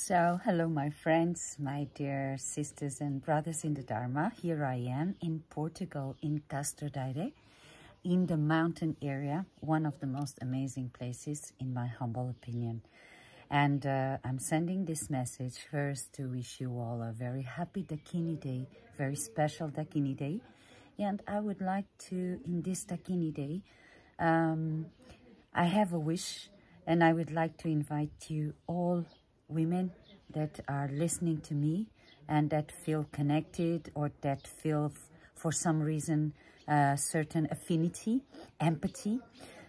So, hello my friends, my dear sisters and brothers in the Dharma. Here I am in Portugal, in Castro Daire, in the mountain area, one of the most amazing places in my humble opinion. And uh, I'm sending this message first to wish you all a very happy Dakini Day, very special Dakini Day. And I would like to, in this Dakini Day, um, I have a wish and I would like to invite you all women that are listening to me and that feel connected or that feel for some reason a certain affinity, empathy.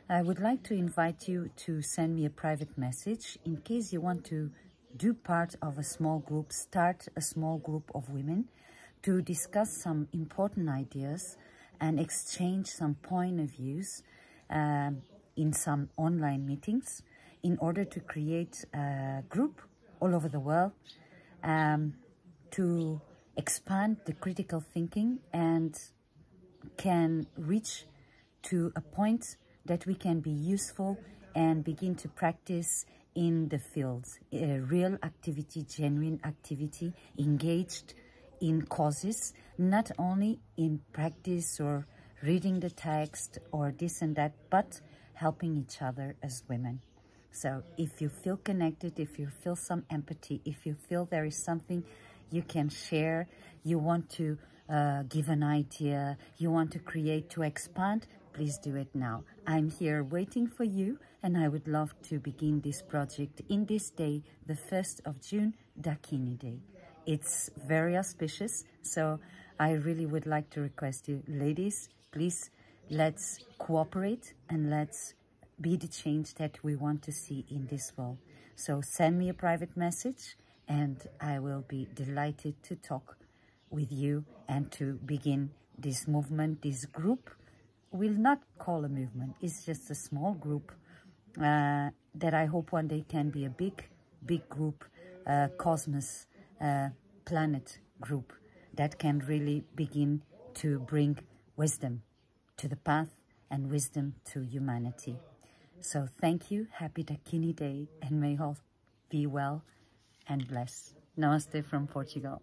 I would like to invite you to send me a private message in case you want to do part of a small group, start a small group of women to discuss some important ideas and exchange some point of views um, in some online meetings in order to create a group all over the world um, to expand the critical thinking and can reach to a point that we can be useful and begin to practice in the fields, uh, real activity, genuine activity, engaged in causes, not only in practice or reading the text or this and that, but helping each other as women. So if you feel connected, if you feel some empathy, if you feel there is something you can share, you want to uh, give an idea, you want to create, to expand, please do it now. I'm here waiting for you and I would love to begin this project in this day, the 1st of June, Dakini Day. It's very auspicious, so I really would like to request you, ladies, please let's cooperate and let's be the change that we want to see in this world. So send me a private message and I will be delighted to talk with you and to begin this movement, this group. We'll not call a movement, it's just a small group uh, that I hope one day can be a big, big group, uh, cosmos, uh, planet group that can really begin to bring wisdom to the path and wisdom to humanity. So thank you. Happy Dakini Day and may all be well and blessed. Namaste from Portugal.